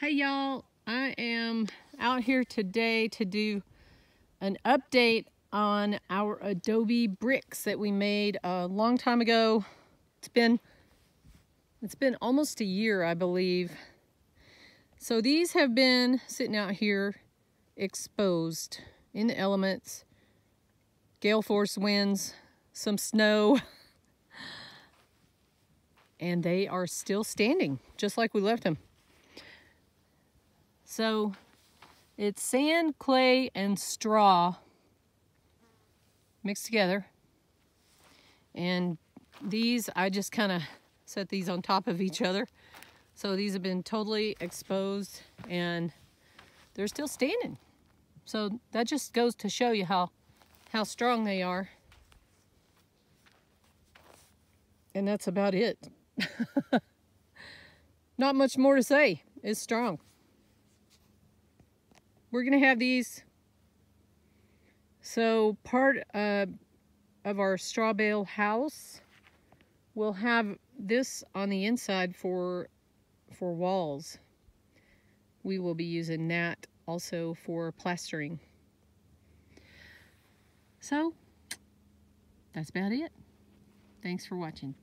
Hey y'all, I am out here today to do an update on our adobe bricks that we made a long time ago. It's been it's been almost a year, I believe. So these have been sitting out here exposed in the elements, gale force winds, some snow, and they are still standing just like we left them. So it's sand, clay, and straw mixed together. And these, I just kind of set these on top of each other. So these have been totally exposed and they're still standing. So that just goes to show you how, how strong they are. And that's about it. Not much more to say. It's strong we're going to have these. So part uh, of our straw bale house will have this on the inside for for walls. We will be using that also for plastering. So that's about it. Thanks for watching.